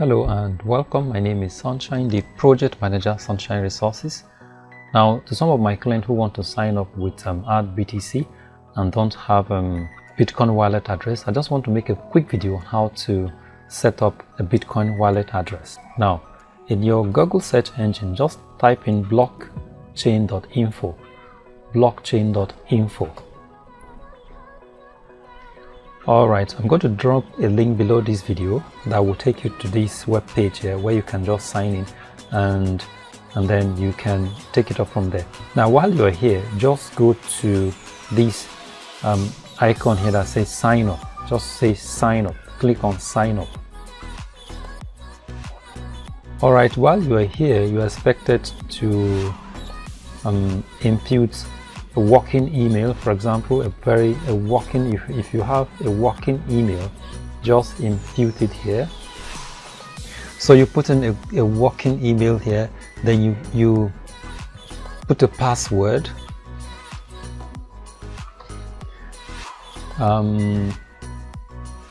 Hello and welcome. My name is Sunshine, the project manager, Sunshine Resources. Now, to some of my clients who want to sign up with um, adBTC and don't have um, Bitcoin wallet address, I just want to make a quick video on how to set up a Bitcoin wallet address. Now, in your Google search engine, just type in blockchain.info, blockchain.info. Alright, I'm going to drop a link below this video that will take you to this web page here where you can just sign in and and then you can take it up from there. Now while you're here, just go to this um, icon here that says sign up. Just say sign up. Click on sign up. Alright, while you are here, you are expected to um, impute a working email for example a very a working if, if you have a working email just impute it here. So you put in a, a working email here then you you put a password. Um,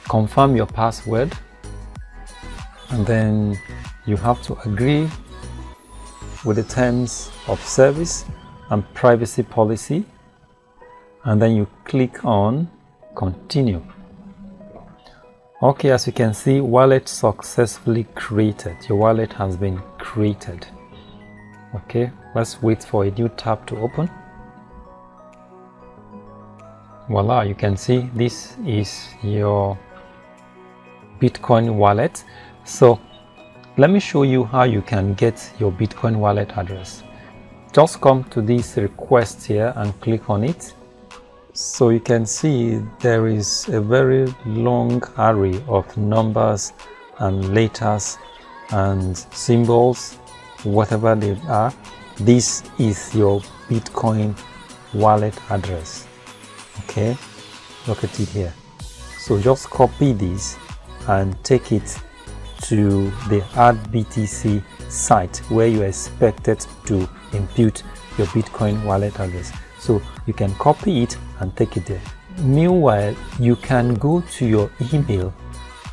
confirm your password. And then you have to agree with the terms of service and privacy policy and then you click on continue. Okay as you can see wallet successfully created. Your wallet has been created. Okay let's wait for a new tab to open. Voila you can see this is your bitcoin wallet. So let me show you how you can get your bitcoin wallet address just come to this request here and click on it. So you can see there is a very long array of numbers and letters and symbols whatever they are. This is your bitcoin wallet address. Okay? Look at it here. So just copy this and take it to the adBTC site where you are expected to impute your Bitcoin wallet address. So you can copy it and take it there. Meanwhile, you can go to your email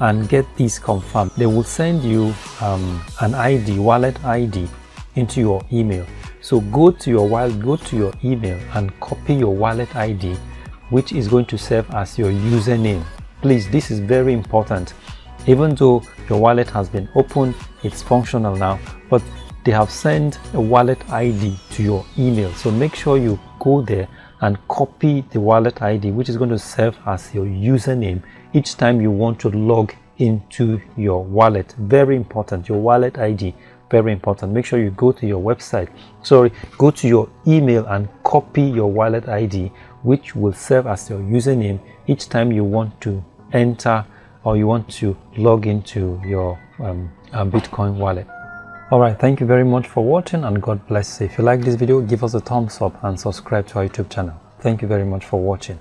and get this confirmed. They will send you um, an ID, wallet ID into your email. So go to your wallet, go to your email and copy your wallet ID, which is going to serve as your username. Please, this is very important. Even though your wallet has been opened, it's functional now, but they have sent a wallet ID to your email. So make sure you go there and copy the wallet ID, which is going to serve as your username each time you want to log into your wallet. Very important, your wallet ID, very important. Make sure you go to your website, sorry, go to your email and copy your wallet ID, which will serve as your username each time you want to enter or you want to log into your um, uh, Bitcoin wallet. Alright, thank you very much for watching and God bless you. If you like this video, give us a thumbs up and subscribe to our YouTube channel. Thank you very much for watching.